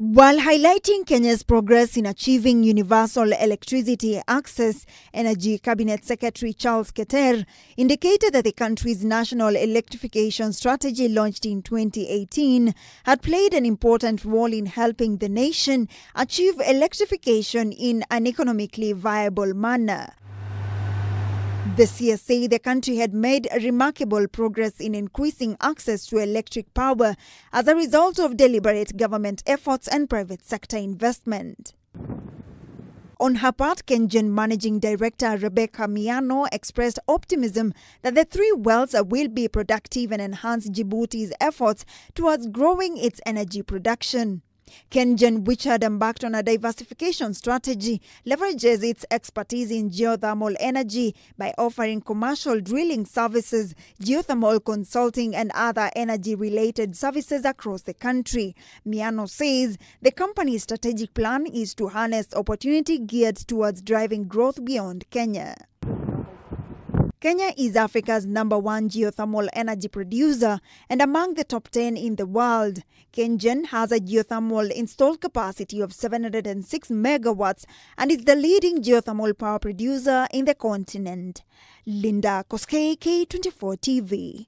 While highlighting Kenya's progress in achieving universal electricity access, Energy Cabinet Secretary Charles Keter indicated that the country's national electrification strategy launched in 2018 had played an important role in helping the nation achieve electrification in an economically viable manner. The CS say the country had made remarkable progress in increasing access to electric power as a result of deliberate government efforts and private sector investment. On her part, Kengen Managing Director Rebecca Miano expressed optimism that the three wells will be productive and enhance Djibouti's efforts towards growing its energy production. Kengen, which had embarked on a diversification strategy, leverages its expertise in geothermal energy by offering commercial drilling services, geothermal consulting, and other energy related services across the country. Miano says the company's strategic plan is to harness opportunity geared towards driving growth beyond Kenya. Kenya is Africa's number one geothermal energy producer and among the top 10 in the world. Kengen has a geothermal installed capacity of 706 megawatts and is the leading geothermal power producer in the continent. Linda Koskei, K24 TV.